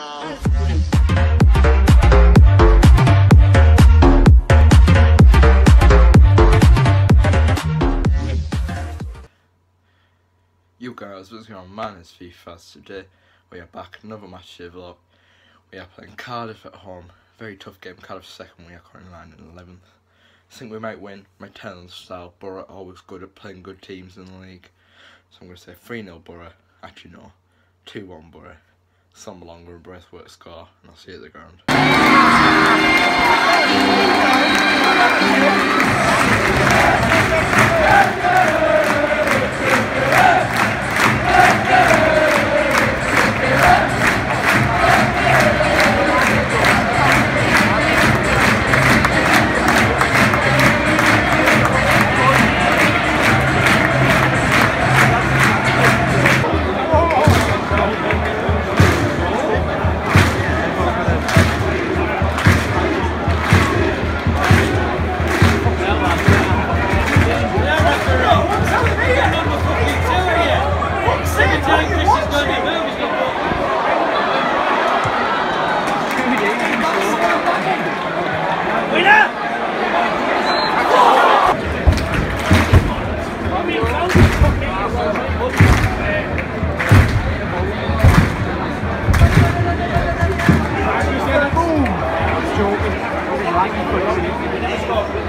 You guys, what's going on? Man, it's FIFA. Today we are back, another match to vlog. We are playing Cardiff at home. Very tough game. Cardiff second, we are currently 9 and 11th. I think we might win. My 10 style. Borough always good at playing good teams in the league. So I'm going to say 3 0 Borough. Actually, no. 2 1 Borough. Some longer breathwork score, and I'll see you at the ground.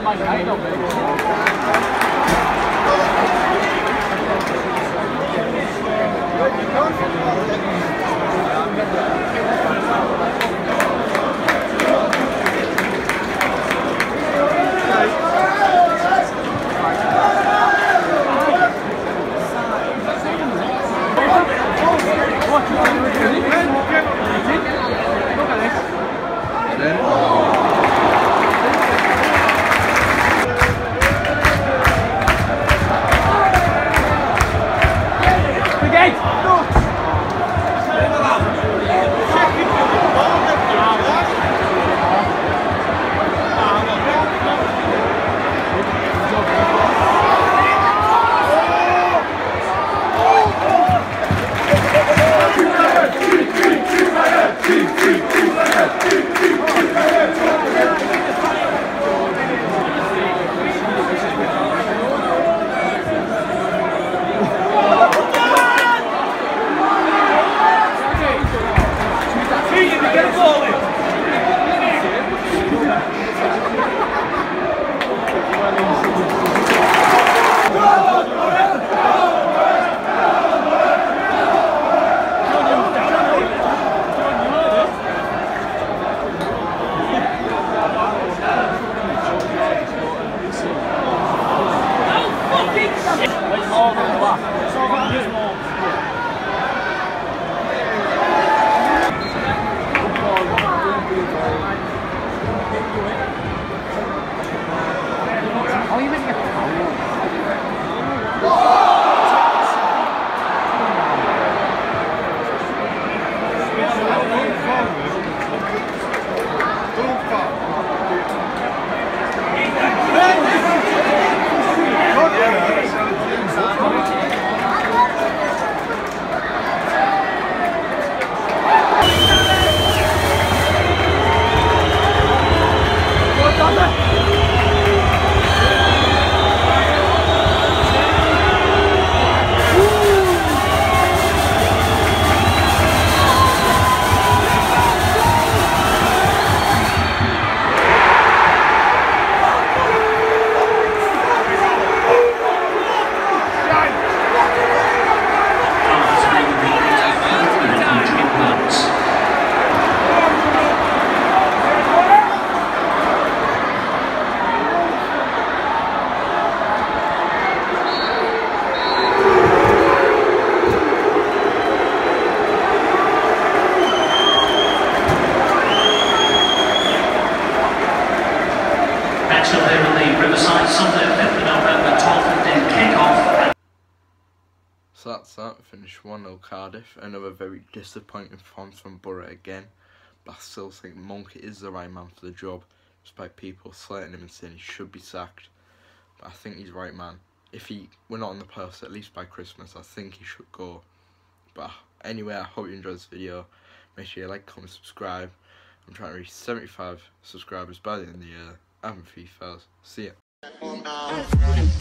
mal rein, aber. Oh, wow. So, wow. Finished 1 0 Cardiff. Another very disappointing performance from Borough again. But I still think Monk is the right man for the job, despite people slating him and saying he should be sacked. But I think he's the right man. If he we're not on the post at least by Christmas, I think he should go. But anyway, I hope you enjoyed this video. Make sure you like, comment, subscribe. I'm trying to reach 75 subscribers by the end of the year. I'm FIFA. See ya.